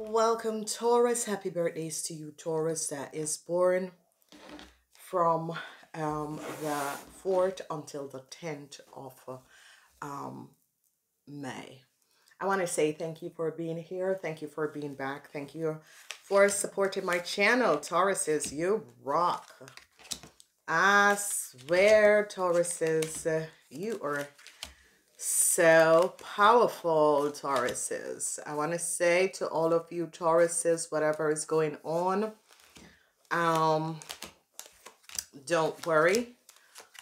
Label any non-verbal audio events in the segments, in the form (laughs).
Welcome, Taurus. Happy birthdays to you, Taurus, that is born from um, the 4th until the 10th of um, May. I want to say thank you for being here. Thank you for being back. Thank you for supporting my channel. Tauruses, you rock. I swear, Tauruses, uh, you are so powerful, Tauruses. I want to say to all of you Tauruses, whatever is going on, um, don't worry.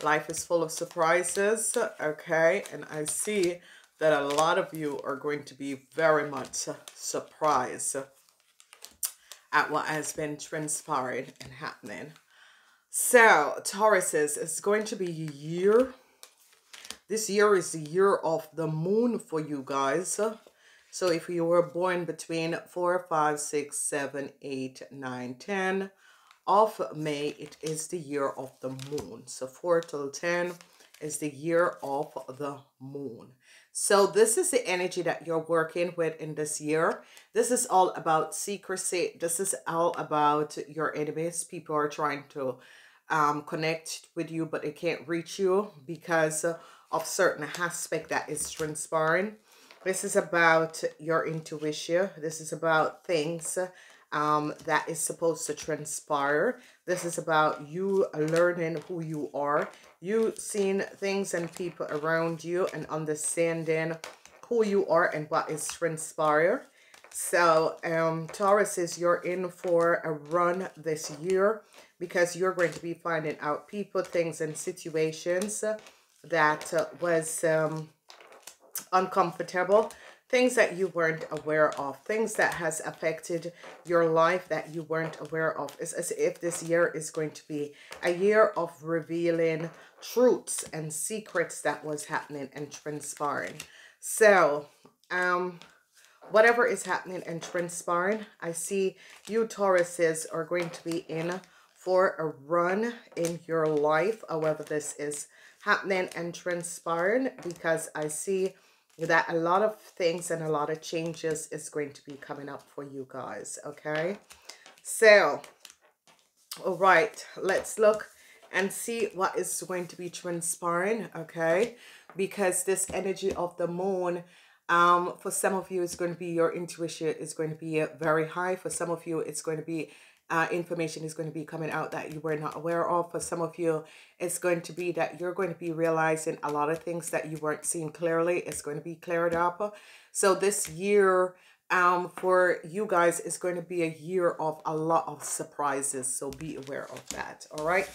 Life is full of surprises, okay? And I see that a lot of you are going to be very much surprised at what has been transpiring and happening. So, Tauruses, it's going to be a year this year is the year of the moon for you guys. So if you were born between 4, 5, 6, 7, 8, 9, 10 of May, it is the year of the moon. So 4 till 10 is the year of the moon. So this is the energy that you're working with in this year. This is all about secrecy. This is all about your enemies. People are trying to um, connect with you, but they can't reach you because of certain aspect that is transpiring. This is about your intuition. This is about things um, that is supposed to transpire. This is about you learning who you are. You seeing things and people around you and understanding who you are and what is transpire. So, um, Taurus is you're in for a run this year because you're going to be finding out people, things, and situations that uh, was um, uncomfortable, things that you weren't aware of, things that has affected your life that you weren't aware of. It's as if this year is going to be a year of revealing truths and secrets that was happening and transpiring. So, um, whatever is happening and transpiring, I see you Tauruses are going to be in for a run in your life, however this is happening and transpiring because I see that a lot of things and a lot of changes is going to be coming up for you guys, okay? So, all right, let's look and see what is going to be transpiring, okay? Because this energy of the moon, um, for some of you, is going to be your intuition is going to be very high. For some of you, it's going to be uh, information is going to be coming out that you were not aware of. For some of you, it's going to be that you're going to be realizing a lot of things that you weren't seeing clearly. It's going to be cleared up. So this year um, for you guys is going to be a year of a lot of surprises. So be aware of that. All right.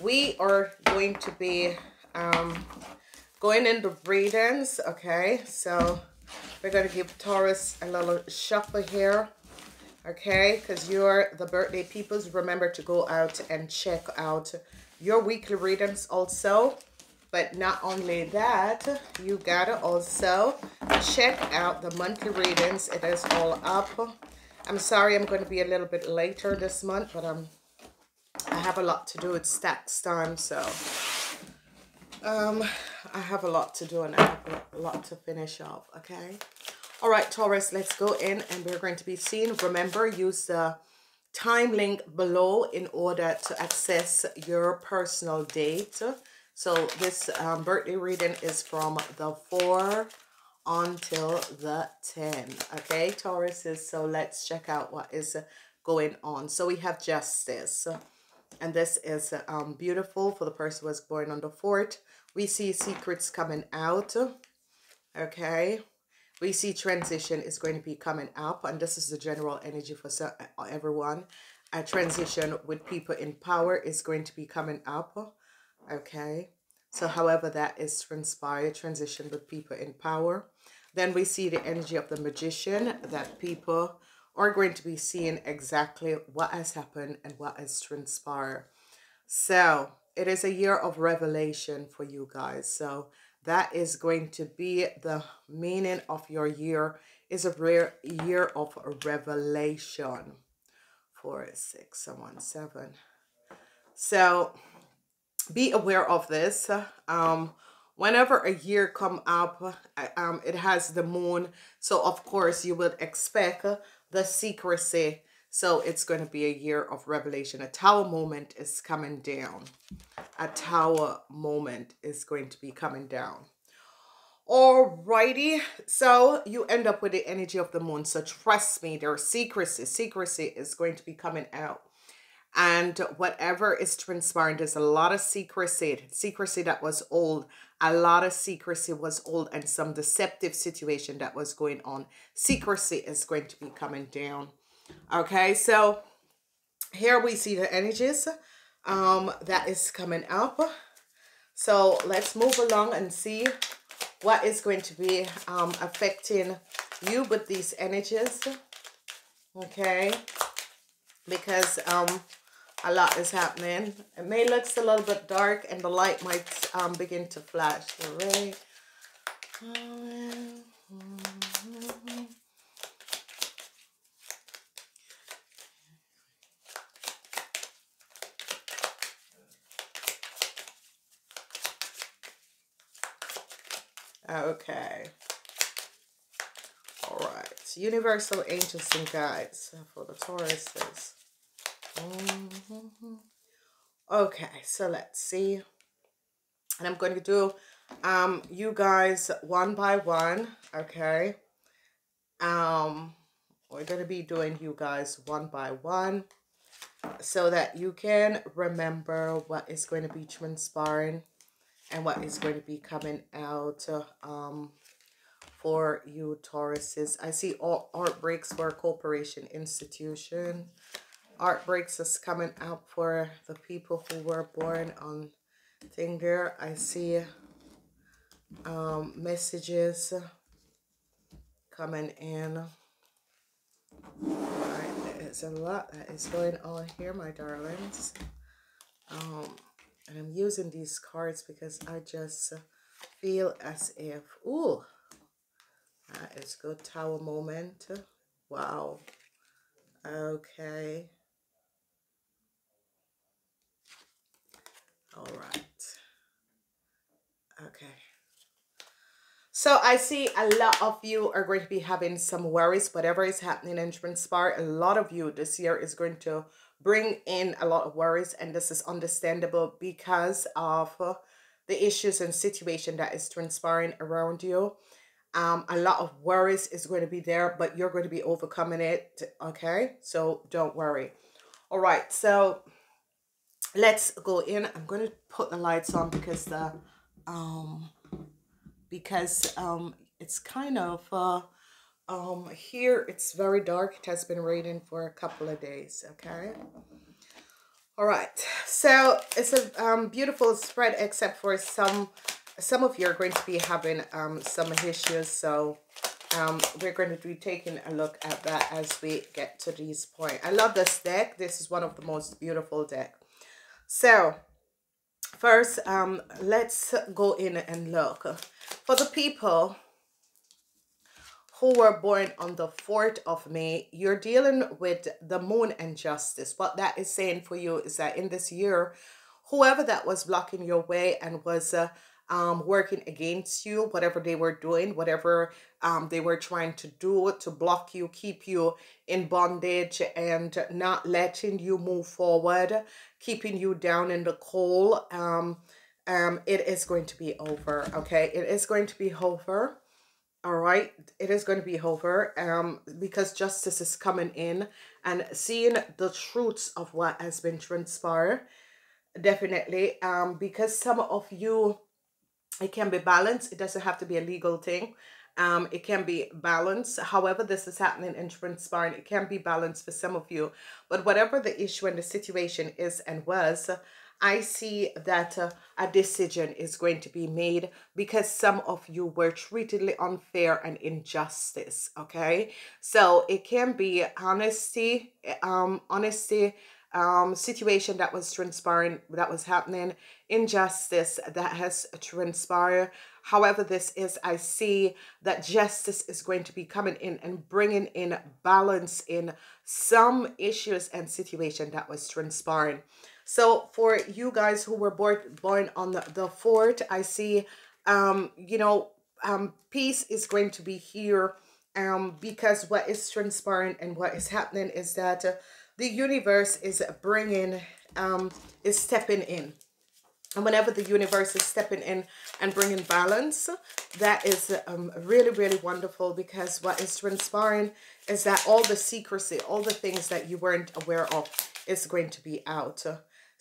We are going to be um, going into readings. Okay. So we're going to give Taurus a little shuffle here okay? Because you're the birthday peoples. Remember to go out and check out your weekly readings also. But not only that you gotta also check out the monthly readings. It is all up. I'm sorry i'm going to be a little bit later this month but i'm i have a lot to do. It's stacks time so um i have a lot to do and i have a lot to finish off okay all right, Taurus, let's go in and we're going to be seen. Remember, use the time link below in order to access your personal date. So this um, birthday reading is from the 4 until the 10. Okay, Tauruses, so let's check out what is going on. So we have Justice. And this is um, beautiful for the person who was born on the 4th. We see secrets coming out. Okay we see transition is going to be coming up and this is the general energy for uh, everyone. A transition with people in power is going to be coming up okay? So however that is transpired transition with people in power. Then we see the energy of the magician that people are going to be seeing exactly what has happened and what has transpired. So it is a year of revelation for you guys. So that is going to be the meaning of your year. Is a rare year of revelation. Four six one seven. So be aware of this. Um whenever a year come up um it has the moon. So of course you would expect the secrecy. So it's going to be a year of revelation. A tower moment is coming down. A tower moment is going to be coming down. Alrighty, so you end up with the energy of the moon. So trust me, there's secrecy. Secrecy is going to be coming out. And whatever is transpiring, there's a lot of secrecy, secrecy that was old. A lot of secrecy was old and some deceptive situation that was going on. Secrecy is going to be coming down. Okay, so here we see the energies um, that is coming up. So let's move along and see what is going to be um, affecting you with these energies. Okay. Because um, a lot is happening. It may look a little bit dark and the light might um, begin to flash. All right. Okay. All right. Universal angels and guides for the Tauruses. Mm -hmm. Okay, so let's see. And I'm going to do um you guys one by one, okay? Um we're going to be doing you guys one by one so that you can remember what is going to be transpiring and what is going to be coming out um, for you Tauruses. I see all art breaks for a corporation institution. Art breaks is coming out for the people who were born on Thinger. I see um, messages coming in. Right, there's a lot that is going on here, my darlings. Um, and I'm using these cards because I just feel as if, ooh, that is good tower moment. Wow. Okay. All right. Okay. So I see a lot of you are going to be having some worries, whatever is happening in Transpire. A lot of you this year is going to bring in a lot of worries and this is understandable because of the issues and situation that is transpiring around you. Um a lot of worries is going to be there but you're going to be overcoming it okay? So don't worry. All right so let's go in. I'm going to put the lights on because the um because um it's kind of uh um, here it's very dark. It has been raining for a couple of days, okay? All right, so it's a um, beautiful spread except for some, some of you are going to be having um, some issues. So um, we're going to be taking a look at that as we get to this point. I love this deck. This is one of the most beautiful deck. So first, um, let's go in and look. For the people who were born on the 4th of May, you're dealing with the moon and justice. What that is saying for you is that in this year, whoever that was blocking your way and was uh, um, working against you, whatever they were doing, whatever um, they were trying to do to block you, keep you in bondage and not letting you move forward, keeping you down in the coal, um, um, it is going to be over, okay? It is going to be over all right it is going to be over um because justice is coming in and seeing the truths of what has been transpired definitely um because some of you it can be balanced it doesn't have to be a legal thing um it can be balanced however this is happening and transpiring it can be balanced for some of you but whatever the issue and the situation is and was I see that uh, a decision is going to be made because some of you were treated unfair and injustice. Okay, so it can be honesty, um, honesty, um, situation that was transpiring, that was happening, injustice that has transpired. However, this is, I see that justice is going to be coming in and bringing in balance in some issues and situation that was transpiring. So for you guys who were born born on the, the fort, I see, um, you know, um, peace is going to be here um, because what is transparent and what is happening is that uh, the universe is bringing, um, is stepping in. And whenever the universe is stepping in and bringing balance, that is um, really, really wonderful because what is transpiring is that all the secrecy, all the things that you weren't aware of is going to be out.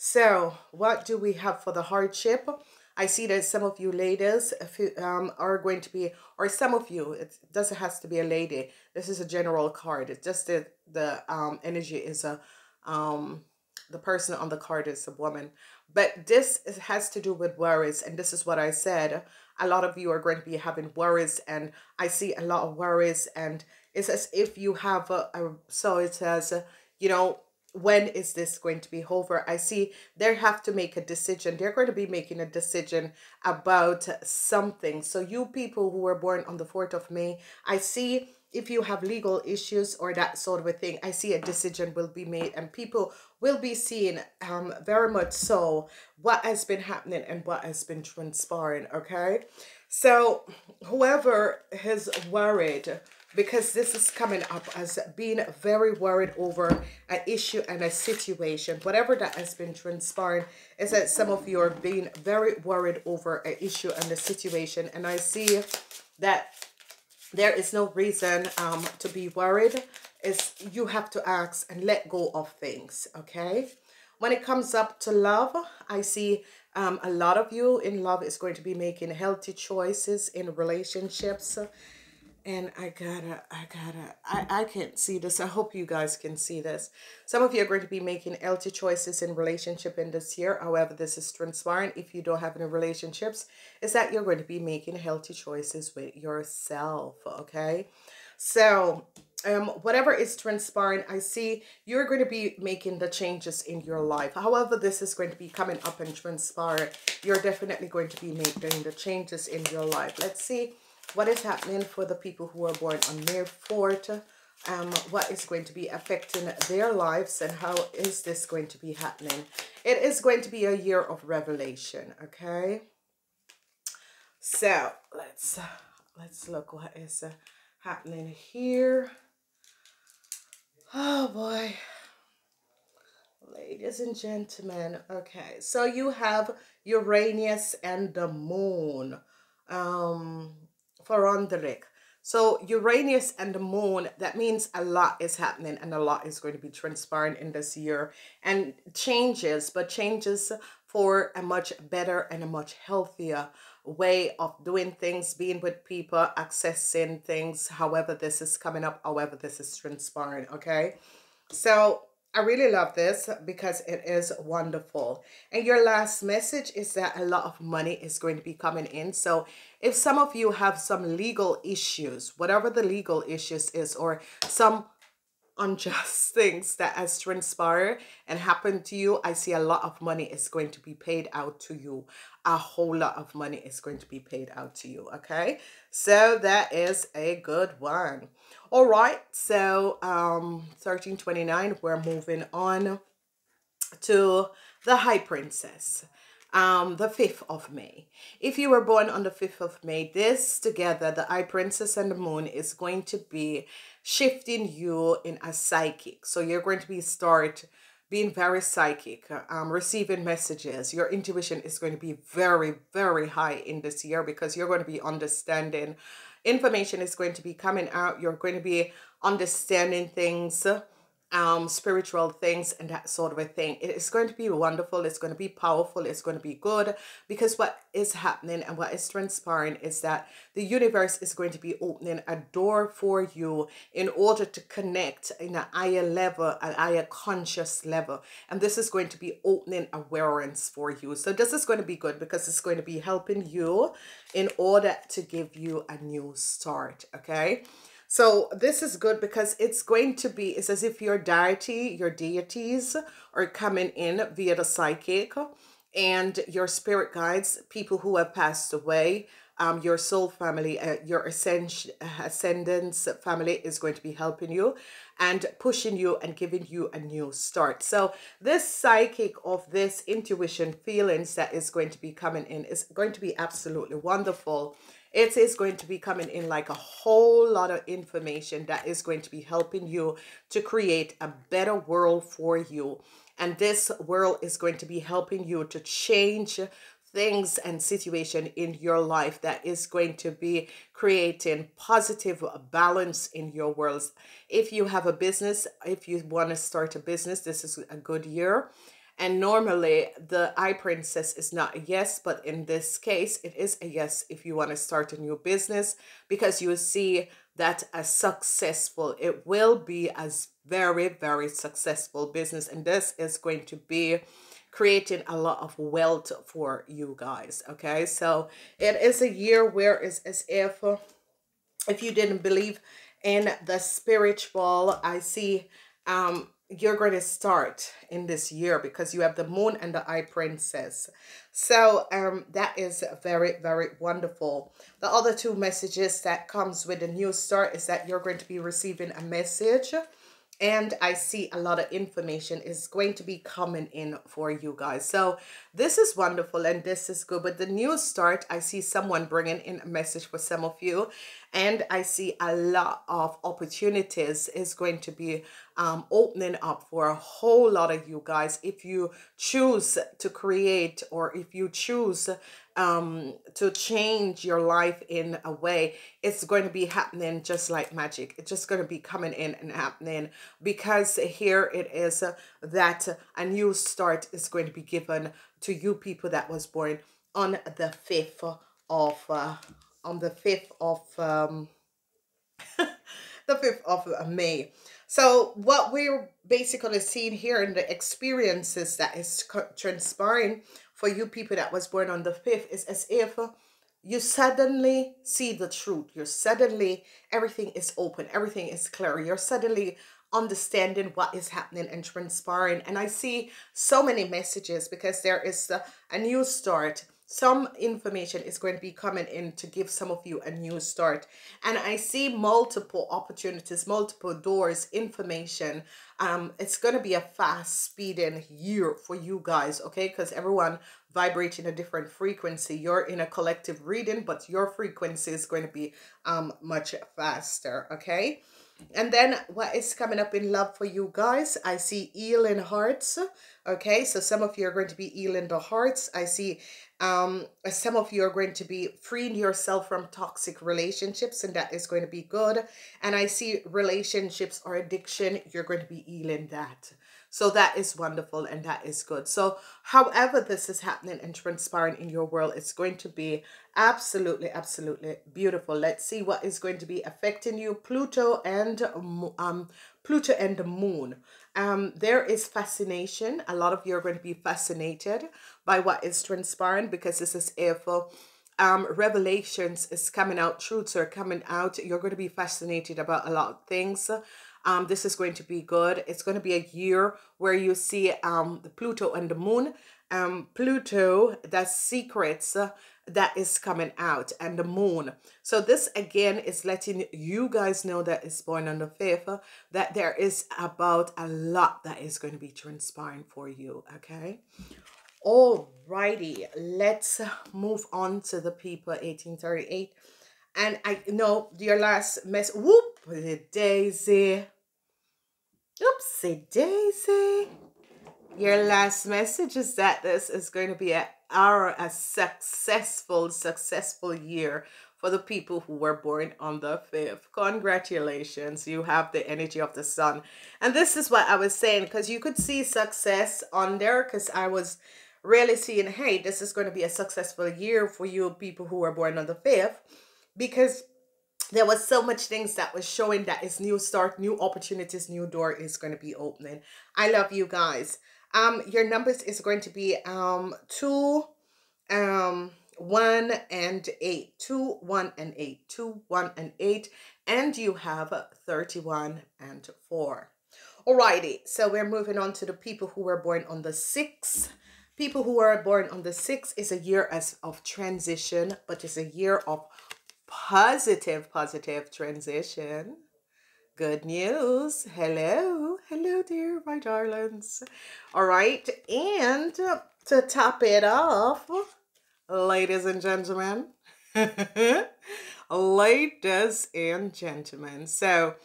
So what do we have for the hardship? I see that some of you ladies um, are going to be, or some of you, it doesn't has to be a lady. This is a general card. It's just that the um, energy is a, um, the person on the card is a woman. But this has to do with worries. And this is what I said. A lot of you are going to be having worries. And I see a lot of worries. And it's as if you have a, a so it says, you know, when is this going to be over? I see they have to make a decision. They're going to be making a decision about something. So you people who were born on the 4th of May, I see if you have legal issues or that sort of a thing, I see a decision will be made and people will be seeing um, very much so what has been happening and what has been transpiring, okay? So whoever is worried, because this is coming up as being very worried over an issue and a situation, whatever that has been transpiring, is that some of you are being very worried over an issue and a situation. And I see that there is no reason um, to be worried. Is you have to ask and let go of things, okay? When it comes up to love, I see um, a lot of you in love is going to be making healthy choices in relationships and I gotta, I gotta, I, I can't see this. I hope you guys can see this. Some of you are going to be making healthy choices in relationship in this year. However, this is transpiring If you don't have any relationships, is that you're going to be making healthy choices with yourself. Okay. So, um, whatever is transpiring, I see you're going to be making the changes in your life. However, this is going to be coming up and transpire. You're definitely going to be making the changes in your life. Let's see what is happening for the people who are born on May 4th, um, what is going to be affecting their lives and how is this going to be happening. It is going to be a year of revelation, okay? So, let's, let's look what is happening here. Oh, boy. Ladies and gentlemen, okay, so you have Uranus and the moon. Um, Roderick. So Uranus and the moon, that means a lot is happening and a lot is going to be transpiring in this year and changes, but changes for a much better and a much healthier way of doing things, being with people, accessing things, however this is coming up, however this is transpiring, okay? So I really love this because it is wonderful. And your last message is that a lot of money is going to be coming in. So if some of you have some legal issues, whatever the legal issues is, or some unjust (laughs) things that has transpired and happened to you, I see a lot of money is going to be paid out to you. A whole lot of money is going to be paid out to you. Okay. So that is a good one. All right. So um 1329, we're moving on to the High Priestess um, the 5th of May. If you were born on the 5th of May, this together, the High Princess and the Moon, is going to be shifting you in a psychic. So you're going to be start being very psychic, um, receiving messages. Your intuition is going to be very, very high in this year because you're going to be understanding. Information is going to be coming out. You're going to be understanding things um, spiritual things and that sort of a thing. It is going to be wonderful. It's going to be powerful. It's going to be good because what is happening and what is transpiring is that the universe is going to be opening a door for you in order to connect in a higher level, a higher conscious level. And this is going to be opening awareness for you. So this is going to be good because it's going to be helping you in order to give you a new start. Okay. So this is good because it's going to be, it's as if your deity, your deities are coming in via the psychic and your spirit guides, people who have passed away, um, your soul family, uh, your ascend ascendance family is going to be helping you and pushing you and giving you a new start. So this psychic of this intuition feelings that is going to be coming in is going to be absolutely wonderful it is going to be coming in like a whole lot of information that is going to be helping you to create a better world for you. And this world is going to be helping you to change things and situation in your life that is going to be creating positive balance in your worlds. If you have a business, if you want to start a business, this is a good year. And normally the I princess is not a yes, but in this case, it is a yes if you want to start a new business because you see that as successful, it will be as very, very successful business. And this is going to be creating a lot of wealth for you guys. Okay, so it is a year where it's as if if you didn't believe in the spiritual, I see um you're going to start in this year because you have the moon and the eye princess so um that is very very wonderful the other two messages that comes with the new start is that you're going to be receiving a message and I see a lot of information is going to be coming in for you guys. So this is wonderful and this is good. But the new start, I see someone bringing in a message for some of you. And I see a lot of opportunities is going to be um, opening up for a whole lot of you guys. If you choose to create or if you choose um to change your life in a way it's going to be happening just like magic it's just going to be coming in and happening because here it is that a new start is going to be given to you people that was born on the 5th of uh, on the 5th of um (laughs) the 5th of May so what we're basically seeing here in the experiences that is transpiring for you people that was born on the 5th is as if you suddenly see the truth. You're suddenly, everything is open, everything is clear. You're suddenly understanding what is happening and transpiring. And I see so many messages because there is a, a new start some information is going to be coming in to give some of you a new start. And i see multiple opportunities multiple doors information. Um it's going to be a fast speeding year for you guys okay? Because everyone vibrating a different frequency. You're in a collective reading but your frequency is going to be um much faster okay and then what is coming up in love for you guys? I see healing hearts. Okay, so some of you are going to be healing the hearts. I see um, some of you are going to be freeing yourself from toxic relationships, and that is going to be good. And I see relationships or addiction, you're going to be healing that. So that is wonderful and that is good. So however this is happening and transpiring in your world, it's going to be absolutely, absolutely beautiful. Let's see what is going to be affecting you. Pluto and um, Pluto and the moon. Um, there is fascination. A lot of you are going to be fascinated by what is transpiring because this is if um, revelations is coming out, truths are coming out. You're going to be fascinated about a lot of things. Um, this is going to be good. It's going to be a year where you see um, the Pluto and the moon. Um, Pluto, that's secrets that is coming out and the moon. So this again is letting you guys know that it's born on the 5th that there is about a lot that is going to be transpiring for you. Okay. Alrighty, let's move on to the people 1838. And I know your last mess. Whoop, Daisy. Oopsie daisy. Your last message is that this is going to be a, our, a successful, successful year for the people who were born on the 5th. Congratulations. You have the energy of the sun. And this is what I was saying because you could see success on there because I was really seeing, hey, this is going to be a successful year for you people who were born on the 5th because there was so much things that was showing that is new start, new opportunities, new door is going to be opening. I love you guys. Um, your numbers is going to be um two, um one and eight, two, one and eight, two, one and eight, and you have 31 and four. Alrighty, so we're moving on to the people who were born on the 6th. People who are born on the 6th is a year as of transition, but it's a year of positive, positive transition. Good news. Hello. Hello, dear, my darlings. All right. And to top it off, ladies and gentlemen, (laughs) Ladies and gentlemen, so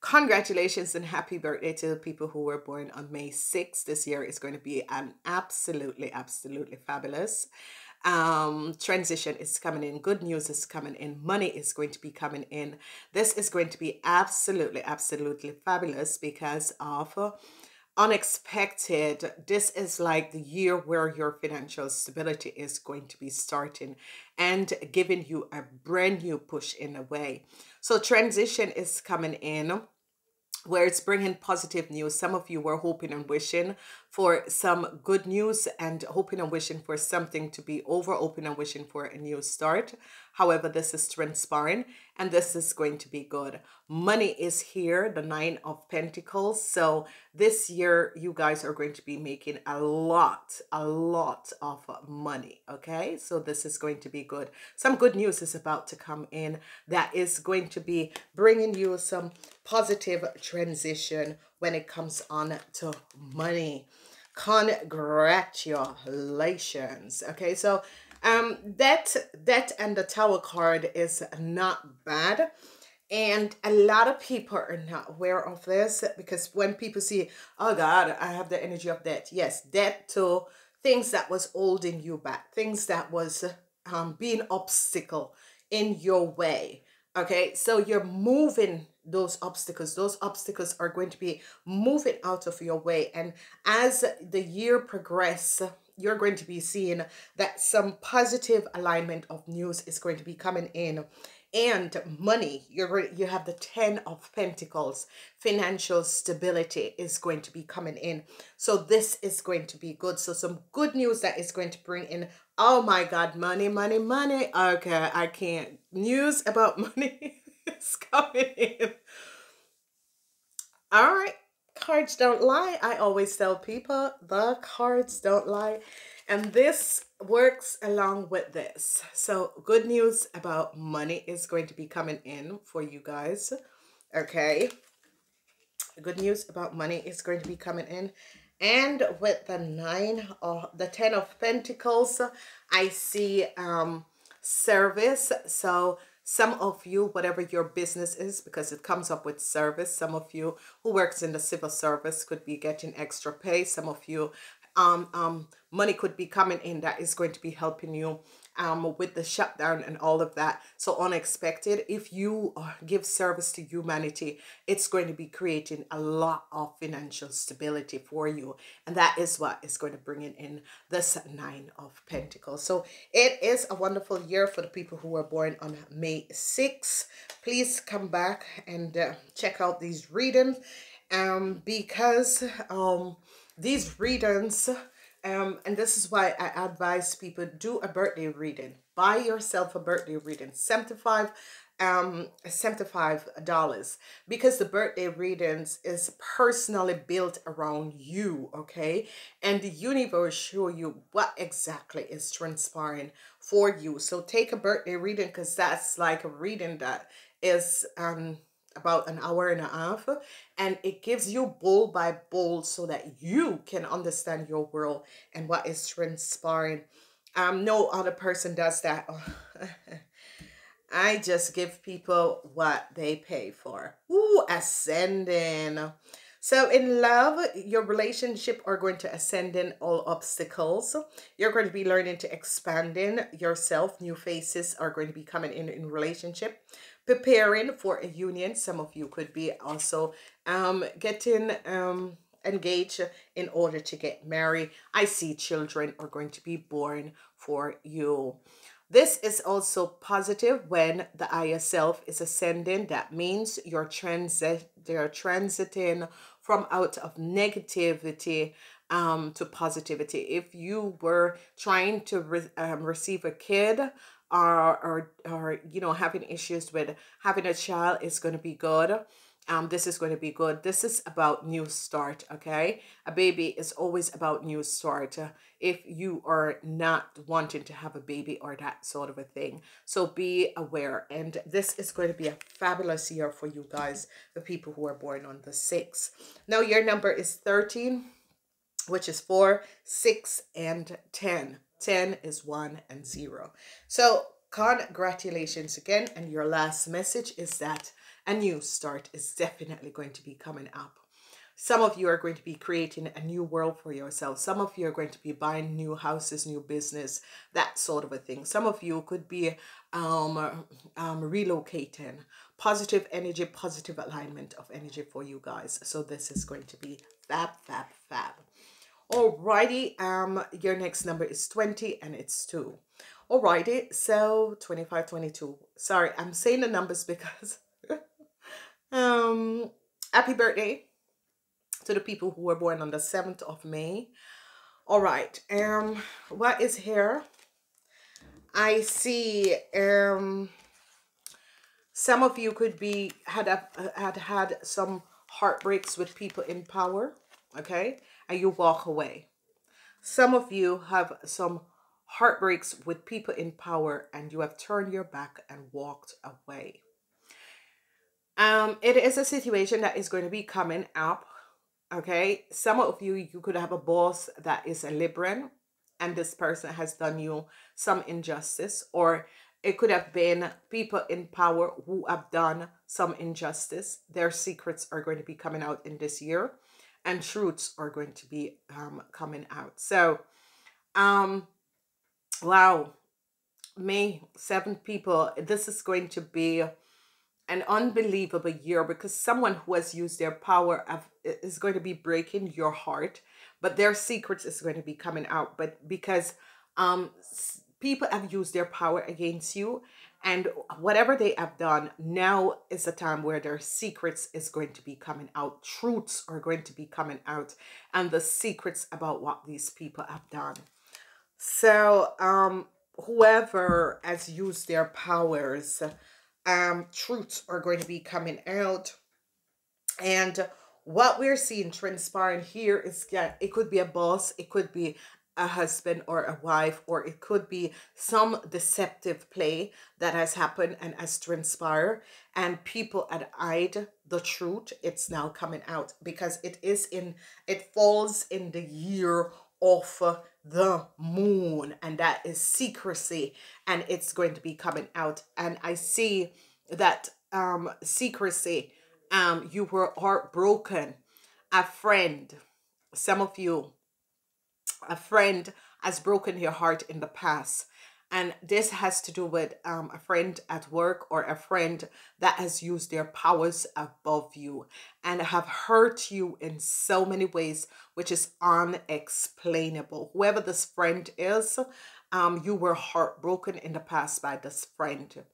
congratulations and happy birthday to the people who were born on May 6th. This year is going to be an absolutely, absolutely fabulous um transition is coming in good news is coming in money is going to be coming in this is going to be absolutely absolutely fabulous because of uh, unexpected this is like the year where your financial stability is going to be starting and giving you a brand new push in a way so transition is coming in where it's bringing positive news. Some of you were hoping and wishing for some good news and hoping and wishing for something to be over, hoping and wishing for a new start. However, this is transpiring and this is going to be good. Money is here, the Nine of Pentacles. So this year, you guys are going to be making a lot, a lot of money. Okay, so this is going to be good. Some good news is about to come in that is going to be bringing you some positive transition when it comes on to money congratulations okay so um, that that and the tower card is not bad. And a lot of people are not aware of this because when people see, oh God, I have the energy of debt. Yes, debt to things that was holding you back, things that was um, being obstacle in your way. Okay, so you're moving those obstacles. Those obstacles are going to be moving out of your way. And as the year progress, you're going to be seeing that some positive alignment of news is going to be coming in. And money you're you have the 10 of pentacles. Financial stability is going to be coming in. So this is going to be good. So some good news that is going to bring in oh my god money money money. Okay i can't. News about (laughs) money (laughs) is coming in all right cards don't lie. I always tell people the cards don't lie. And this works along with this. So good news about money is going to be coming in for you guys. Okay. Good news about money is going to be coming in. And with the nine or the ten of pentacles, I see um service. So some of you, whatever your business is, because it comes up with service, some of you who works in the civil service could be getting extra pay. Some of you, um, um, money could be coming in that is going to be helping you um, with the shutdown and all of that. So unexpected. If you uh, give service to humanity, it's going to be creating a lot of financial stability for you. And that is what is going to bring in this Nine of Pentacles. So it is a wonderful year for the people who were born on May 6. Please come back and uh, check out these readings um, because um, these readings um, and this is why I advise people do a birthday reading. Buy yourself a birthday reading. 75 um 75 dollars because the birthday readings is personally built around you okay and the universe show you what exactly is transpiring for you so take a birthday reading because that's like a reading that is um about an hour and a half and it gives you bowl by bowl so that you can understand your world and what is transpiring. Um no other person does that. (laughs) I just give people what they pay for. Ooh, ascending. So in love, your relationship are going to ascend in all obstacles. You're going to be learning to expanding yourself. New faces are going to be coming in in relationship preparing for a union. Some of you could be also um, getting um, engaged in order to get married. I see children are going to be born for you. This is also positive when the higher self is ascending. That means you're transit they're transiting from out of negativity um, to positivity. If you were trying to re um, receive a kid or, or, or, you know, having issues with having a child is going to be good. Um, this is going to be good. This is about new start, okay? A baby is always about new start. Uh, if you are not wanting to have a baby or that sort of a thing. So be aware. And this is going to be a fabulous year for you guys, the people who are born on the 6th. Now your number is 13, which is 4, 6, and 10. 10 is 1 and 0. So congratulations again. And your last message is that a new start is definitely going to be coming up. Some of you are going to be creating a new world for yourself. Some of you are going to be buying new houses, new business, that sort of a thing. Some of you could be um, um, relocating. Positive energy, positive alignment of energy for you guys. So this is going to be fab, fab, fab. Alrighty, um, your next number is 20 and it's 2. Alrighty, so 25, 22. Sorry, I'm saying the numbers because (laughs) um happy birthday to the people who were born on the 7th of May. All right, um, what is here? I see um some of you could be had a, had had some heartbreaks with people in power, okay? And you walk away. Some of you have some heartbreaks with people in power and you have turned your back and walked away. Um, it is a situation that is going to be coming up. Okay, some of you you could have a boss that is a Libran, and this person has done you some injustice, or it could have been people in power who have done some injustice. Their secrets are going to be coming out in this year and truths are going to be um, coming out. So, um, wow, May 7 people, this is going to be an unbelievable year because someone who has used their power of, is going to be breaking your heart, but their secrets is going to be coming out. But because um, people have used their power against you and whatever they have done, now is the time where their secrets is going to be coming out. Truths are going to be coming out and the secrets about what these people have done. So, um, whoever has used their powers, um, truths are going to be coming out. And what we're seeing transpiring here is yeah, it could be a boss, it could be a husband or a wife, or it could be some deceptive play that has happened and has transpired, and people had eyed the truth. It's now coming out because it is in, it falls in the year of the moon, and that is secrecy, and it's going to be coming out. And I see that um secrecy, um, you were heartbroken, a friend, some of you a friend has broken your heart in the past. And this has to do with um, a friend at work or a friend that has used their powers above you and have hurt you in so many ways which is unexplainable. Whoever this friend is um, you were heartbroken in the past by this friend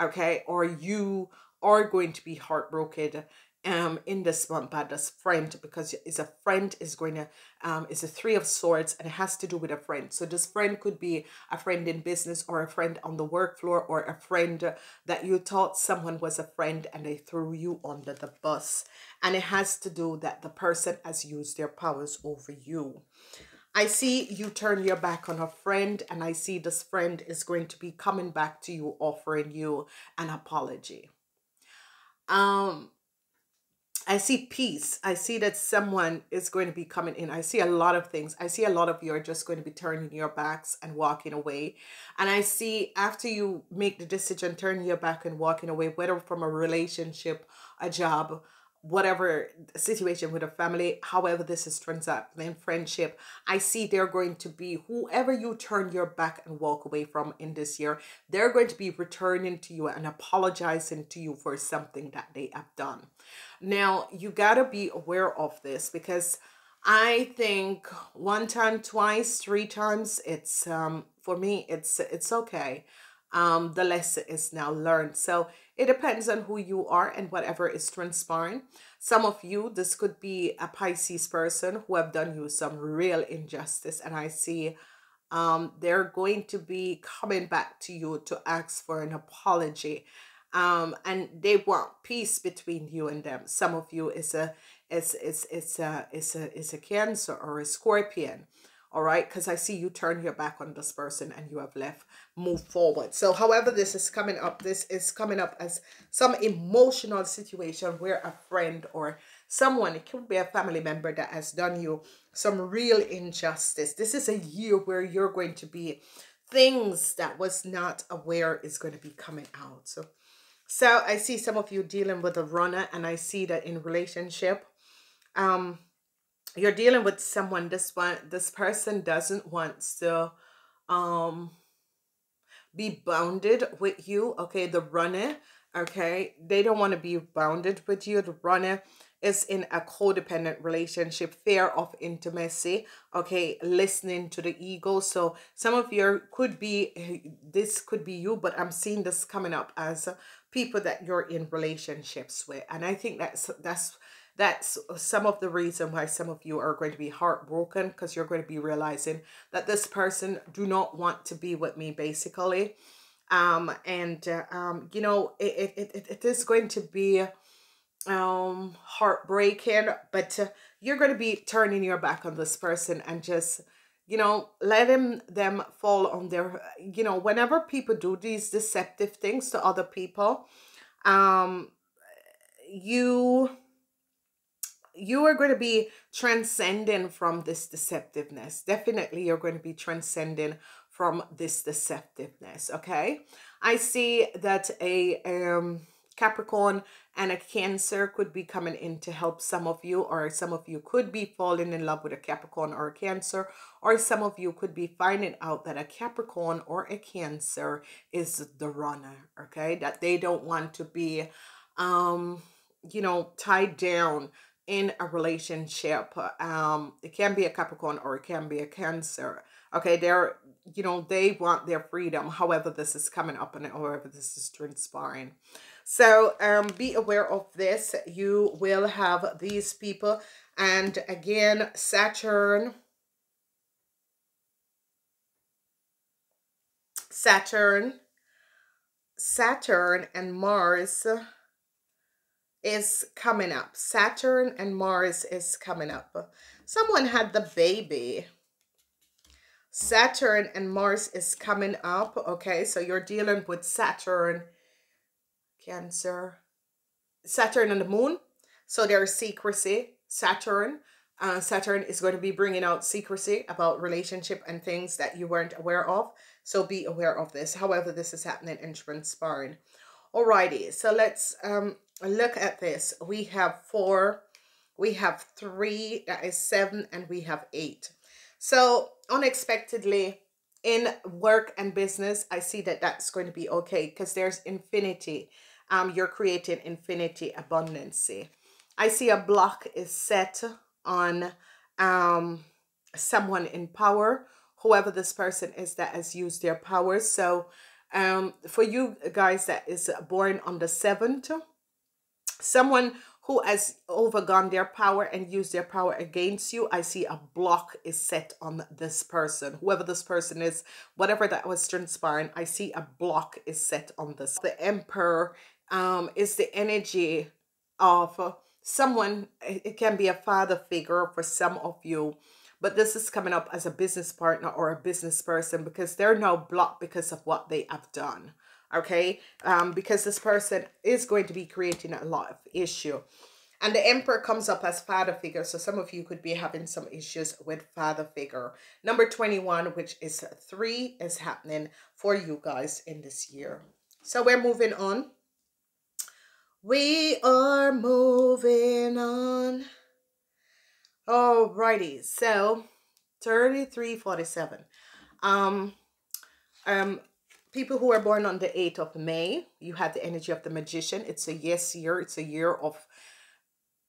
okay? Or you are going to be heartbroken um in this month by this friend because it's a friend is going to um is a three of swords and it has to do with a friend. So this friend could be a friend in business or a friend on the work floor or a friend that you thought someone was a friend and they threw you under the bus. And it has to do that the person has used their powers over you. I see you turn your back on a friend and I see this friend is going to be coming back to you offering you an apology. Um I see peace. I see that someone is going to be coming in. I see a lot of things. I see a lot of you are just going to be turning your backs and walking away. And I see after you make the decision, turning your back and walking away, whether from a relationship, a job, whatever situation with a family, however this is transacting friendship, I see they're going to be whoever you turn your back and walk away from in this year, they're going to be returning to you and apologizing to you for something that they have done. Now, you got to be aware of this because I think one time, twice, three times, it's um for me, it's it's okay. Um, the lesson is now learned. So it depends on who you are and whatever is transpiring. Some of you, this could be a Pisces person who have done you some real injustice, and I see um they're going to be coming back to you to ask for an apology um, and they want peace between you and them. Some of you is a is is is a is a is a Cancer or a Scorpion. All right, because I see you turn your back on this person and you have left, move forward. So, however, this is coming up, this is coming up as some emotional situation where a friend or someone, it could be a family member that has done you some real injustice. This is a year where you're going to be things that was not aware is going to be coming out. So, so I see some of you dealing with a runner, and I see that in relationship, um, you're dealing with someone. This one, this person doesn't want to, um, be bounded with you. Okay, the runner. Okay, they don't want to be bounded with you. The runner is in a codependent relationship, fear of intimacy, okay, listening to the ego. So some of you could be, this could be you, but I'm seeing this coming up as people that you're in relationships with. And I think that's, that's, that's some of the reason why some of you are going to be heartbroken because you're going to be realizing that this person do not want to be with me basically um and uh, um you know it, it, it, it is going to be um heartbreaking but uh, you're going to be turning your back on this person and just you know letting them fall on their you know whenever people do these deceptive things to other people um you you are going to be transcending from this deceptiveness. Definitely you're going to be transcending from this deceptiveness okay? I see that a um Capricorn and a Cancer could be coming in to help some of you, or some of you could be falling in love with a Capricorn or a Cancer, or some of you could be finding out that a Capricorn or a Cancer is the runner, okay? That they don't want to be, um, you know, tied down in a relationship. Um, it can be a Capricorn or it can be a Cancer. Okay, they're you know they want their freedom. However, this is coming up and however this is transpiring. So um, be aware of this. You will have these people. And again, Saturn. Saturn. Saturn and Mars is coming up. Saturn and Mars is coming up. Someone had the baby. Saturn and Mars is coming up. Okay, so you're dealing with Saturn Cancer, Saturn and the moon. So there's secrecy. Saturn. Uh, Saturn is going to be bringing out secrecy about relationship and things that you weren't aware of. So be aware of this. However, this is happening and transpiring. Alrighty, so let's um look at this. We have four, we have three, that is seven, and we have eight. So unexpectedly, in work and business, I see that that's going to be okay because there's infinity um, you're creating infinity abundancy. I see a block is set on um, someone in power, whoever this person is that has used their powers. So um, for you guys that is born on the 7th, someone who has overgone their power and used their power against you, I see a block is set on this person. Whoever this person is, whatever that was transpiring, I see a block is set on this. The Emperor um, is the energy of someone, it can be a father figure for some of you, but this is coming up as a business partner or a business person because they're now blocked because of what they have done. Okay, um, because this person is going to be creating a lot of issue. And the emperor comes up as father figure. So some of you could be having some issues with father figure. Number 21, which is three, is happening for you guys in this year. So we're moving on. We are moving on. Alrighty, so 3347. Um, um, people who are born on the 8th of May, you have the energy of the magician. It's a yes year. It's a year of,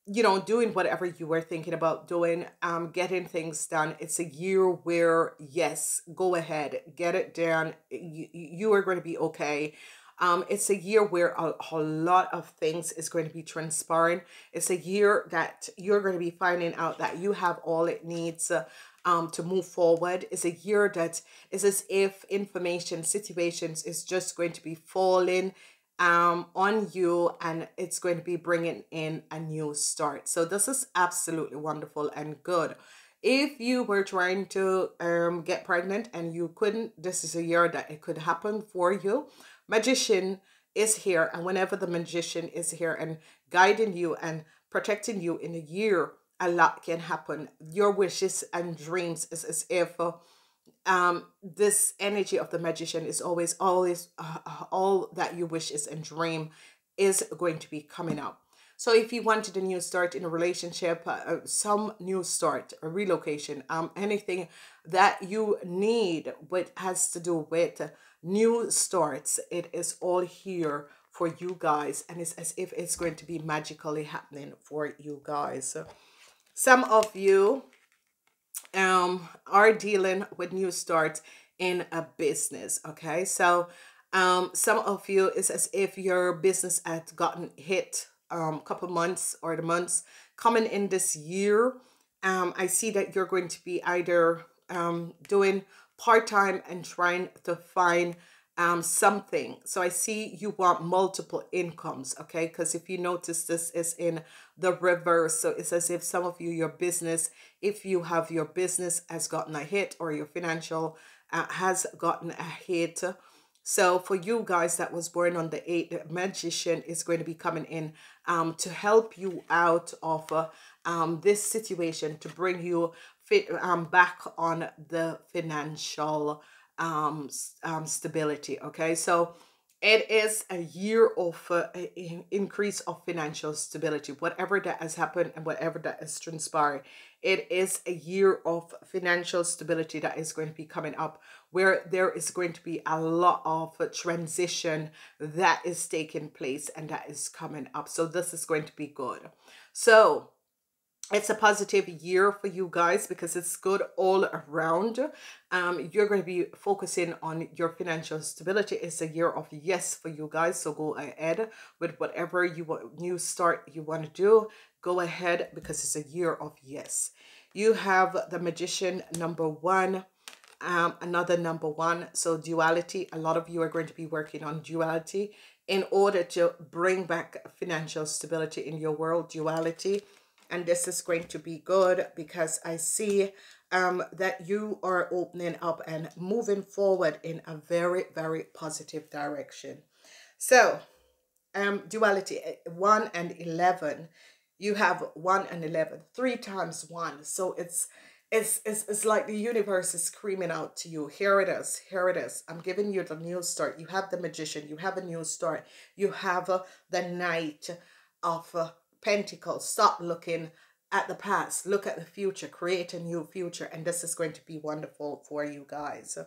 you know, doing whatever you were thinking about doing, um, getting things done. It's a year where, yes, go ahead, get it done. You, you are going to be okay. Um, it's a year where a, a lot of things is going to be transpiring. It's a year that you're going to be finding out that you have all it needs uh, um, to move forward. It's a year that is as if information, situations is just going to be falling um, on you and it's going to be bringing in a new start. So this is absolutely wonderful and good. If you were trying to um, get pregnant and you couldn't, this is a year that it could happen for you magician is here and whenever the magician is here and guiding you and protecting you in a year a lot can happen. Your wishes and dreams is as if um this energy of the magician is always always uh, uh, all that you wish is and dream is going to be coming up so if you wanted a new start in a relationship uh, uh some new start a relocation um anything that you need what has to do with new starts it is all here for you guys and it's as if it's going to be magically happening for you guys so some of you um, are dealing with new starts in a business. Okay, so um, some of you is as if your business had gotten hit um couple months or the months coming in this year. Um, I see that you're going to be either um doing part time and trying to find um something. So i see you want multiple incomes okay? Because if you notice this is in the reverse. So it's as if some of you your business if you have your business has gotten a hit or your financial uh, has gotten a hit. So for you guys that was born on the 8th magician is going to be coming in um to help you out of uh, um this situation to bring you fit um back on the financial um, um stability okay? So it is a year of uh, increase of financial stability. Whatever that has happened and whatever that has transpired it is a year of financial stability that is going to be coming up where there is going to be a lot of transition that is taking place and that is coming up. So this is going to be good. So it's a positive year for you guys because it's good all around. Um you're going to be focusing on your financial stability. It's a year of yes for you guys so go ahead with whatever you want new start you want to do. Go ahead because it's a year of yes. You have the magician number one um another number one so duality. A lot of you are going to be working on duality in order to bring back financial stability in your world duality and this is going to be good because I see um, that you are opening up and moving forward in a very, very positive direction. So, um, duality eh, 1 and 11, you have 1 and 11, three times 1. So it's it's, it's, it's like the universe is screaming out to you. Here it is. Here it is. I'm giving you the new start. You have the magician. You have a new start. You have uh, the knight of uh, Pentacles. Stop looking at the past. Look at the future. Create a new future. And this is going to be wonderful for you guys.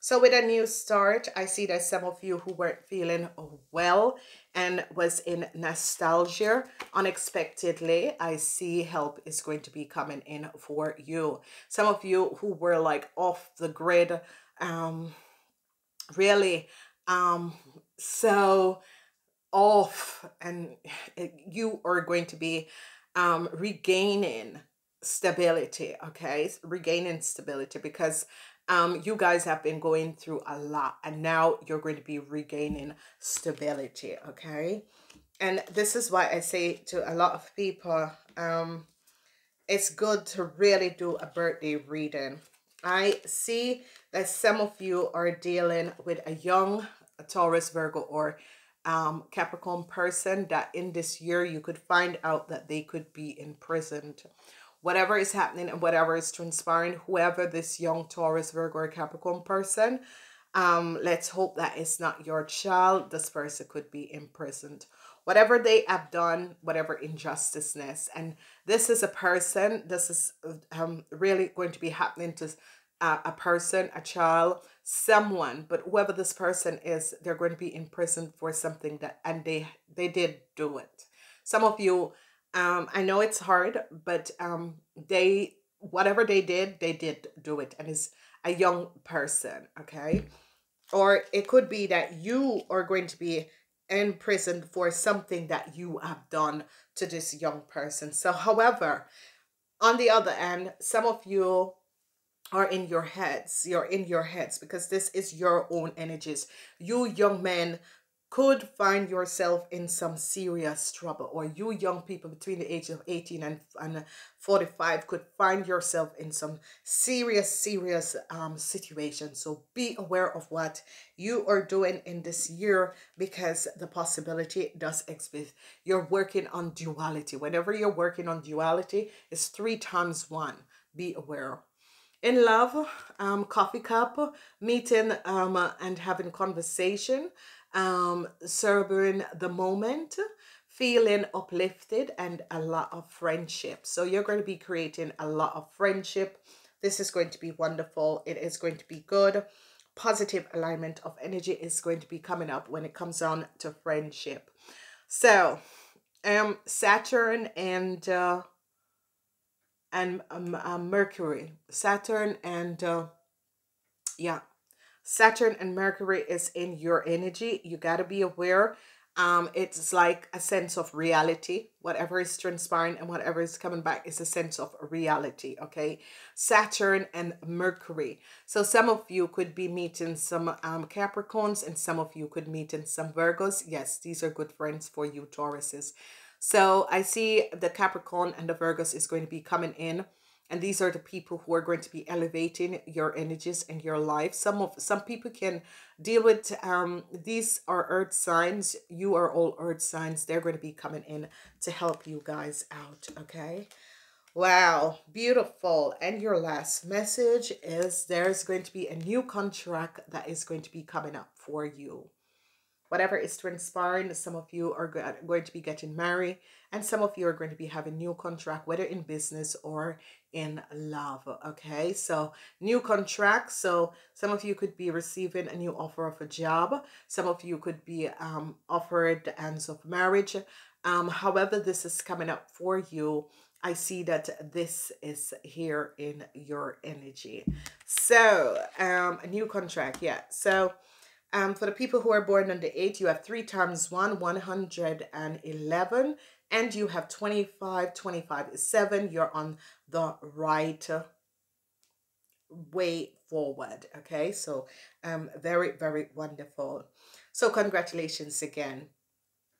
So with a new start, I see that some of you who weren't feeling well and was in nostalgia unexpectedly, I see help is going to be coming in for you. Some of you who were like off the grid, um, really, um, so off and you are going to be um regaining stability okay? Regaining stability because um you guys have been going through a lot and now you're going to be regaining stability okay? And this is why i say to a lot of people um it's good to really do a birthday reading. I see that some of you are dealing with a young taurus virgo or um, Capricorn person that in this year you could find out that they could be imprisoned. Whatever is happening and whatever is transpiring, whoever this young Taurus, Virgo, or Capricorn person, um, let's hope that it's not your child. This person could be imprisoned. Whatever they have done, whatever injusticeness. And this is a person, this is um, really going to be happening to uh, a person, a child, someone, but whoever this person is, they're going to be in prison for something that, and they they did do it. Some of you, um, I know it's hard, but um, they whatever they did, they did do it, and it's a young person, okay, or it could be that you are going to be in prison for something that you have done to this young person. So, however, on the other end, some of you are in your heads. You're in your heads because this is your own energies. You young men could find yourself in some serious trouble or you young people between the age of 18 and, and 45 could find yourself in some serious serious um situation so be aware of what you are doing in this year because the possibility does exist you're working on duality whenever you're working on duality it's three times one be aware in love, um, coffee cup, meeting um, and having conversation, um, serving the moment, feeling uplifted, and a lot of friendship. So you're going to be creating a lot of friendship. This is going to be wonderful. It is going to be good. Positive alignment of energy is going to be coming up when it comes on to friendship. So, um, Saturn and uh, and um, uh, Mercury. Saturn and uh, yeah, Saturn and Mercury is in your energy. You got to be aware. Um, it's like a sense of reality. Whatever is transpiring and whatever is coming back is a sense of reality. Okay, Saturn and Mercury. So some of you could be meeting some um, Capricorns, and some of you could meet in some Virgos. Yes, these are good friends for you, Tauruses. So I see the Capricorn and the Virgos is going to be coming in. And these are the people who are going to be elevating your energies and your life. Some of some people can deal with um these are earth signs. You are all earth signs. They're going to be coming in to help you guys out. Okay. Wow, beautiful. And your last message is there's going to be a new contract that is going to be coming up for you whatever is transpiring some of you are going to be getting married and some of you are going to be having new contract whether in business or in love okay so new contract so some of you could be receiving a new offer of a job some of you could be um, offered the ends of marriage um, however this is coming up for you I see that this is here in your energy. So, um, a new contract, yeah. So, um, for the people who are born under 8, you have 3 times 1, 111. And you have 25, 25 is 7. You're on the right way forward. Okay, so um, very, very wonderful. So congratulations again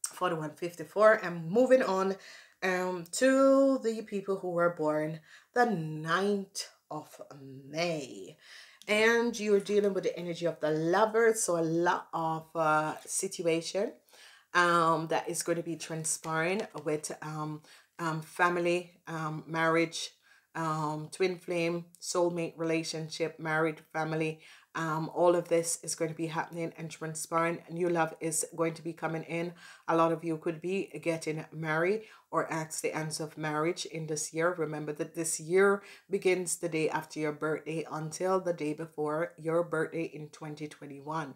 for the 154. And moving on um, to the people who were born the 9th of May and you're dealing with the energy of the lover. So a lot of uh, situation um, that is going to be transpiring with um, um, family um, marriage um, twin flame soulmate relationship married family um, all of this is going to be happening and transpiring. New love is going to be coming in. A lot of you could be getting married or at the ends of marriage in this year. Remember that this year begins the day after your birthday until the day before your birthday in 2021.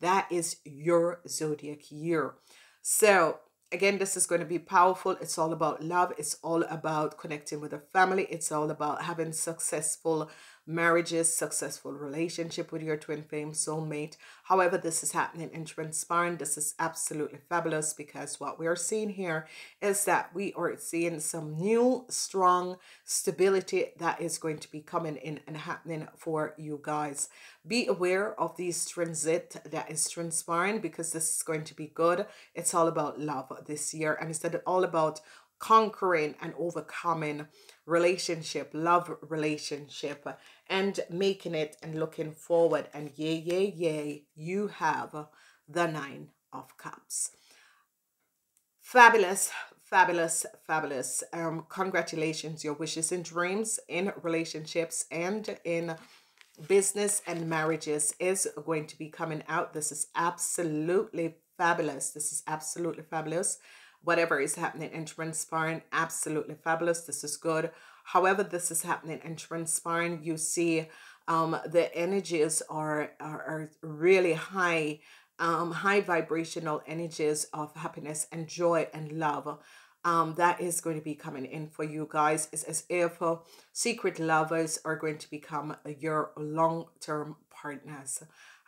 That is your zodiac year. So again this is going to be powerful it's all about love it's all about connecting with a family it's all about having successful marriages, successful relationship with your twin flame soulmate. However, this is happening and transpiring. This is absolutely fabulous because what we are seeing here is that we are seeing some new, strong stability that is going to be coming in and happening for you guys. Be aware of these transit that is transpiring because this is going to be good. It's all about love this year and it's all about conquering and overcoming relationship, love relationship, and making it and looking forward. And yay, yay, yay, you have the Nine of Cups. Fabulous, fabulous, fabulous. Um, congratulations, your wishes and dreams in relationships and in business and marriages is going to be coming out. This is absolutely fabulous. This is absolutely fabulous whatever is happening and transpiring, absolutely fabulous. This is good. However, this is happening and transpiring, you see um, the energies are, are, are really high, um, high vibrational energies of happiness and joy and love. Um, that is going to be coming in for you guys. It's as if uh, secret lovers are going to become your long-term partners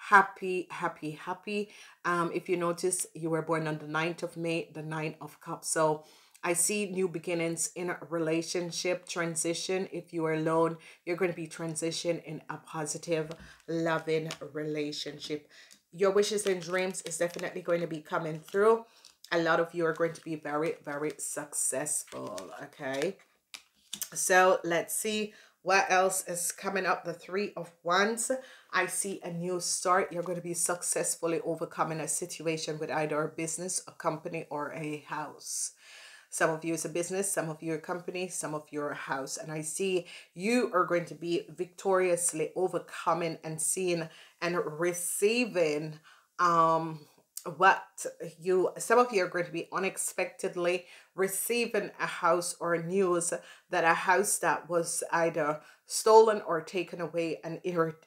happy, happy, happy. Um, if you notice, you were born on the 9th of May, the 9 of Cups. So I see new beginnings in a relationship transition. If you are alone, you're going to be transition in a positive, loving relationship. Your wishes and dreams is definitely going to be coming through. A lot of you are going to be very, very successful. Okay. So let's see what else is coming up? The Three of Wands. I see a new start. You're going to be successfully overcoming a situation with either a business, a company, or a house. Some of you is a business, some of you a company, some of you a house. And I see you are going to be victoriously overcoming and seeing and receiving um what you some of you are going to be unexpectedly receiving a house or news that a house that was either stolen or taken away and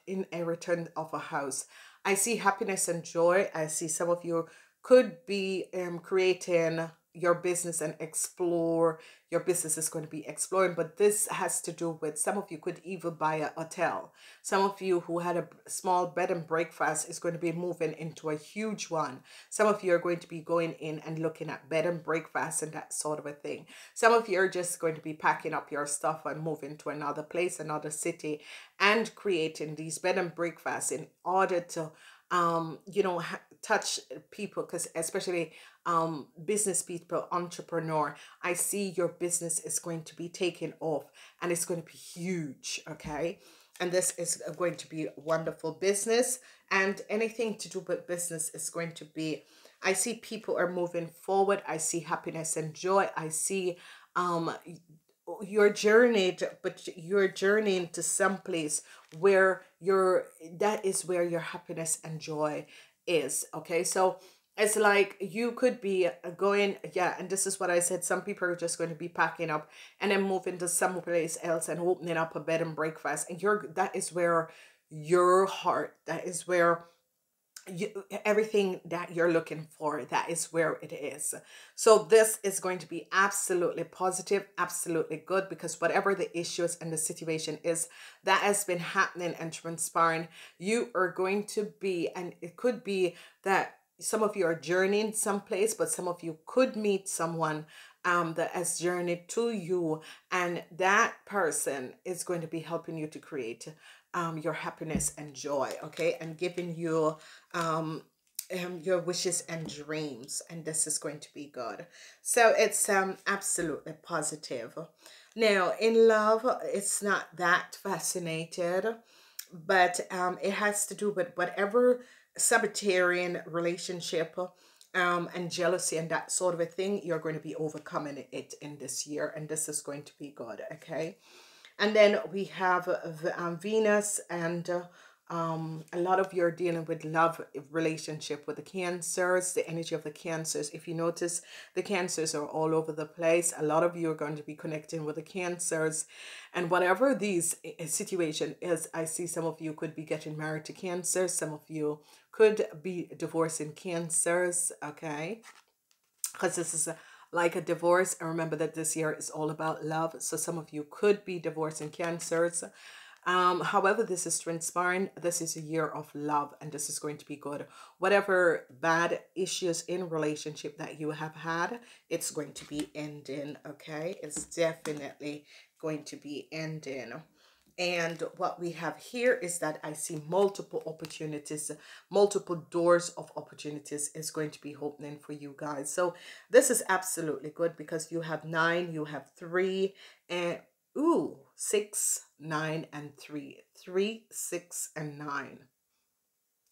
in a return of a house. I see happiness and joy. I see some of you could be um creating your business and explore your business is going to be exploring but this has to do with some of you could even buy a hotel. Some of you who had a small bed and breakfast is going to be moving into a huge one. Some of you are going to be going in and looking at bed and breakfast and that sort of a thing. Some of you are just going to be packing up your stuff and moving to another place another city and creating these bed and breakfasts in order to um you know touch people because especially um business people entrepreneur i see your business is going to be taken off and it's going to be huge okay? And this is going to be wonderful business and anything to do with business is going to be i see people are moving forward i see happiness and joy i see um you're journeyed but your journey journeying to some place where you're that is where your happiness and joy is okay? So it's like you could be going yeah and this is what i said some people are just going to be packing up and then moving to someplace else and opening up a bed and breakfast and you're that is where your heart that is where you, everything that you're looking for that is where it is. So this is going to be absolutely positive absolutely good because whatever the issues and the situation is that has been happening and transpiring you are going to be and it could be that some of you are journeying someplace but some of you could meet someone um, that has journeyed to you and that person is going to be helping you to create um, your happiness and joy, okay? And giving you um, um, your wishes and dreams. And this is going to be good. So it's um, absolutely positive. Now, in love, it's not that fascinated, but um, it has to do with whatever Sagittarian relationship um, and jealousy and that sort of a thing, you're going to be overcoming it in this year. And this is going to be good, okay? And then we have um, Venus and uh, um, a lot of you are dealing with love relationship with the cancers, the energy of the cancers. If you notice, the cancers are all over the place. A lot of you are going to be connecting with the cancers. And whatever these eh, eh, situation is, I see some of you could be getting married to cancer. Some of you could be divorcing cancers, okay? Because this is a like a divorce. And remember that this year is all about love. So some of you could be divorcing cancers. Um, however, this is transpiring, this is a year of love and this is going to be good. Whatever bad issues in relationship that you have had, it's going to be ending, okay? It's definitely going to be ending. And what we have here is that I see multiple opportunities, multiple doors of opportunities is going to be opening for you guys. So this is absolutely good because you have nine, you have three, and ooh, six, nine, and three. Three, six, and nine,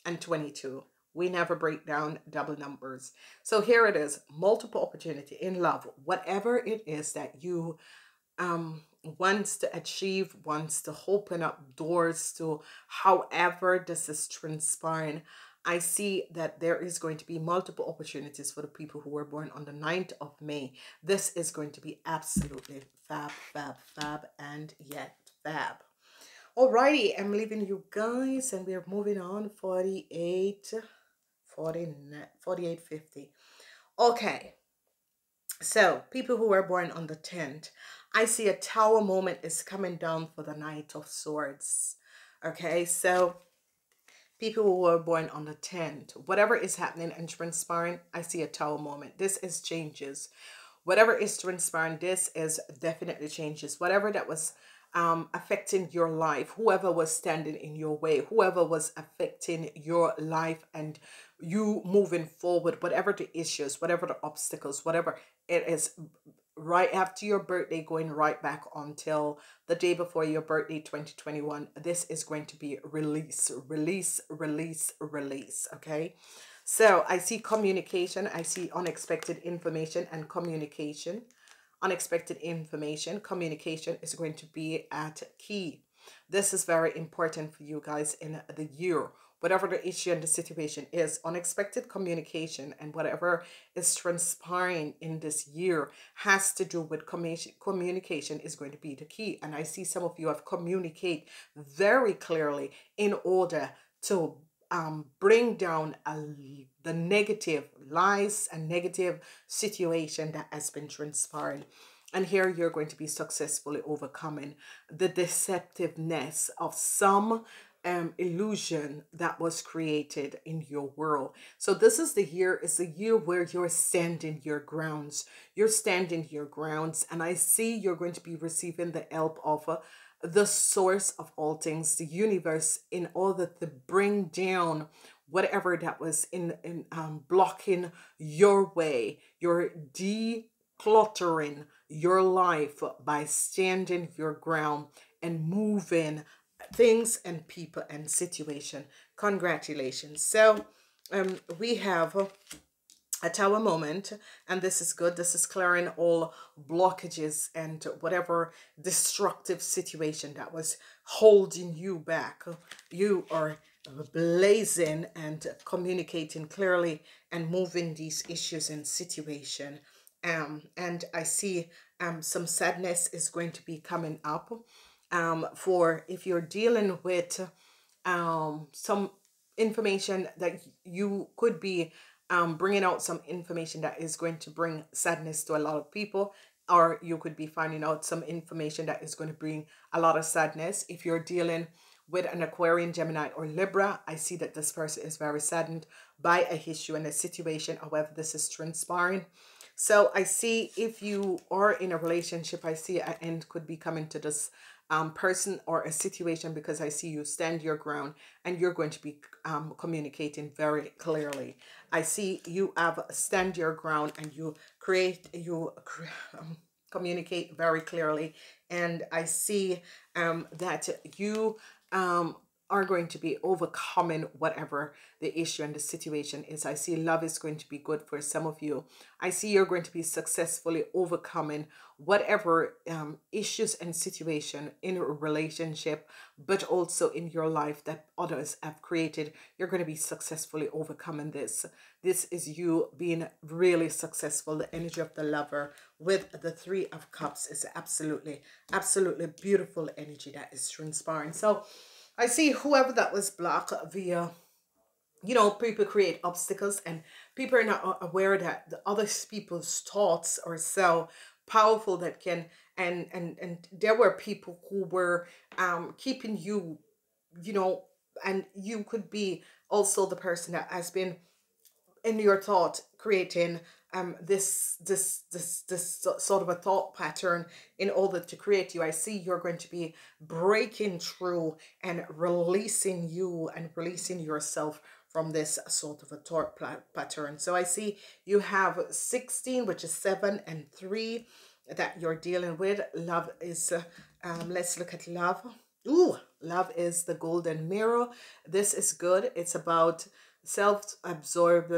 and 22 we never break down double numbers so here it is multiple opportunity in love whatever it is that you um wants to achieve, wants to open up doors to however this is transpiring. I see that there is going to be multiple opportunities for the people who were born on the 9th of May. This is going to be absolutely fab, fab, fab, and yet fab. Alrighty, I'm leaving you guys and we're moving on 48, 40, 48, 50. Okay, so people who were born on the 10th, I see a tower moment is coming down for the Knight of Swords. Okay, so people who were born on the 10th, whatever is happening and transpiring, I see a tower moment. This is changes. Whatever is transpiring, this is definitely changes. Whatever that was um, affecting your life, whoever was standing in your way, whoever was affecting your life and you moving forward, whatever the issues, whatever the obstacles, whatever it is right after your birthday going right back until the day before your birthday 2021 this is going to be release release release release okay so i see communication i see unexpected information and communication unexpected information. Communication is going to be at key. This is very important for you guys in the year. Whatever the issue and the situation is, unexpected communication and whatever is transpiring in this year has to do with communication is going to be the key. And I see some of you have communicate very clearly in order to um, bring down a, the negative lies and negative situation that has been transpiring. And here you're going to be successfully overcoming the deceptiveness of some um, illusion that was created in your world. So this is the year, is the year where you're standing your grounds. You're standing your grounds. And I see you're going to be receiving the help of uh, the source of all things, the universe, in order to bring down whatever that was in, in um, blocking your way. You're decluttering your life by standing your ground and moving things and people and situation. Congratulations. So um, we have a tower moment and this is good this is clearing all blockages and whatever destructive situation that was holding you back you are blazing and communicating clearly and moving these issues and situation um, and I see um, some sadness is going to be coming up um, for if you're dealing with um, some information that you could be um, bringing out some information that is going to bring sadness to a lot of people or you could be finding out some information that is going to bring a lot of sadness if you're dealing with an Aquarian, Gemini, or Libra, I see that this person is very saddened by a issue and a situation, however this is transpiring. So I see if you are in a relationship, I see an end could be coming to this um, person or a situation because I see you stand your ground and you're going to be um, communicating very clearly. I see you have stand your ground and you create, you um, communicate very clearly. And I see um, that you um, are going to be overcoming whatever the issue and the situation is. I see love is going to be good for some of you. I see you're going to be successfully overcoming whatever um, issues and situation in a relationship, but also in your life that others have created. You're going to be successfully overcoming this. This is you being really successful. The energy of the lover with the three of cups is absolutely, absolutely beautiful energy that is transpiring. So, I see whoever that was blocked via, you know, people create obstacles and people are not aware that the other people's thoughts are so powerful that can and and and there were people who were um keeping you you know and you could be also the person that has been in your thought creating um this this this this sort of a thought pattern in order to create you. I see you're going to be breaking through and releasing you and releasing yourself from this sort of a thought pattern. So i see you have 16 which is 7 and 3 that you're dealing with. Love is uh, um let's look at love. Ooh, love is the golden mirror. This is good. It's about self-absorbed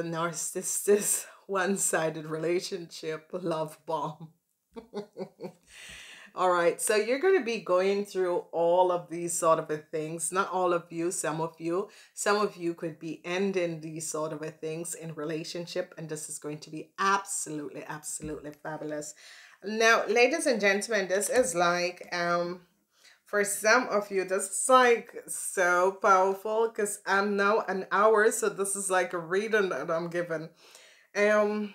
(laughs) narcissist one-sided relationship love bomb. (laughs) All right so you're going to be going through all of these sort of things not all of you some of you. Some of you could be ending these sort of things in relationship and this is going to be absolutely absolutely fabulous. Now ladies and gentlemen this is like um for some of you this is like so powerful because i'm now an hour so this is like a reading that i'm given um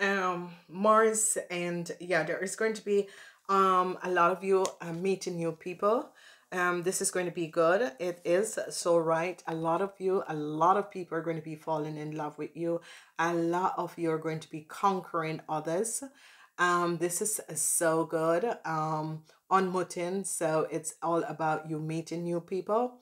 um mars and yeah there is going to be um a lot of you uh, meeting new people. Um this is going to be good. It is so right. A lot of you a lot of people are going to be falling in love with you. A lot of you are going to be conquering others. Um this is so good um on mutin so it's all about you meeting new people.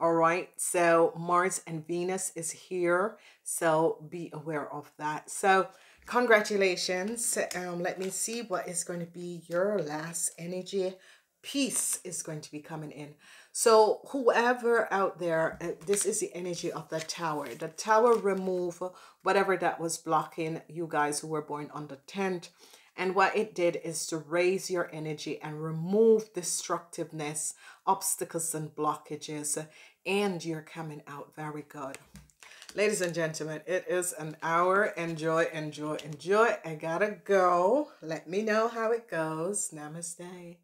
All right, so Mars and Venus is here, so be aware of that. So congratulations. Um, let me see what is going to be your last energy. Peace is going to be coming in. So whoever out there, uh, this is the energy of the tower. The tower remove whatever that was blocking you guys who were born on the 10th And what it did is to raise your energy and remove destructiveness, obstacles, and blockages. And you're coming out very good. Ladies and gentlemen, it is an hour. Enjoy, enjoy, enjoy. I gotta go. Let me know how it goes. Namaste.